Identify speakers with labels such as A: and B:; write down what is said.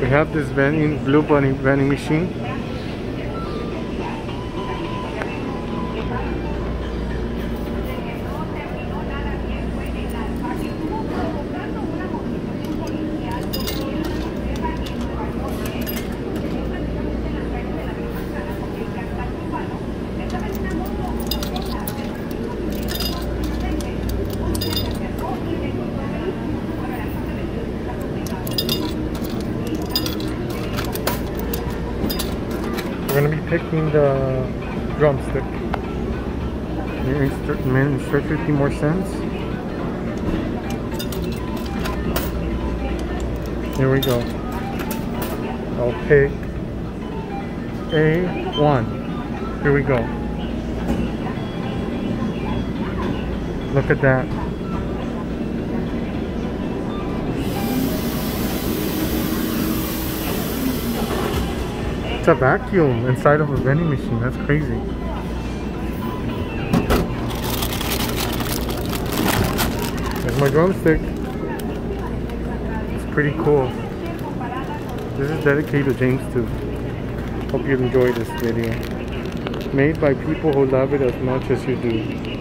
A: We have this vending, blue bunny vending machine. We're gonna be picking the drumstick. May instru- may insert 50 more cents. Here we go. I'll pick A1. Here we go. Look at that. It's a vacuum inside of a vending machine. That's crazy. There's my drumstick. It's pretty cool. This is dedicated to James too. Hope you enjoyed this video. Made by people who love it as much as you do.